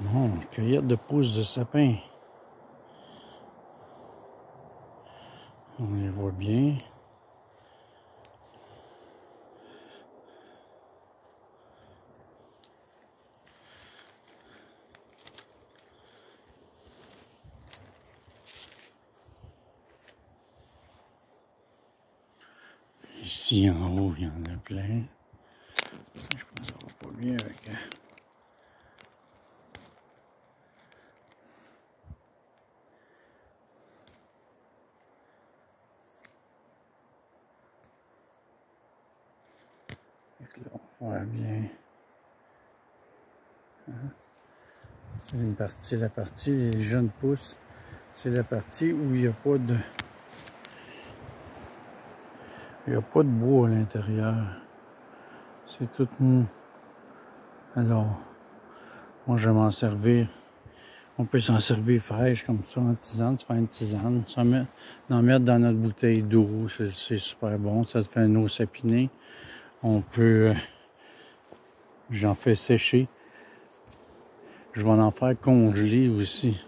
Bon, cueillette de pousses de sapin. On les voit bien. Ici en haut, il y en a plein. Je pense que va pas bien avec. Voit bien. Hein? C'est une partie, la partie des jeunes pousses. C'est la partie où il n'y a pas de il n'y a pas de bois à l'intérieur. C'est tout mou. Alors, moi, je vais m'en servir. On peut s'en servir fraîche comme ça en tisane, ça fait une tisane. Ça met, d'en mettre dans notre bouteille d'eau, c'est super bon. Ça fait un eau sapinée. On peut... J'en fais sécher. Je vais en faire congeler aussi.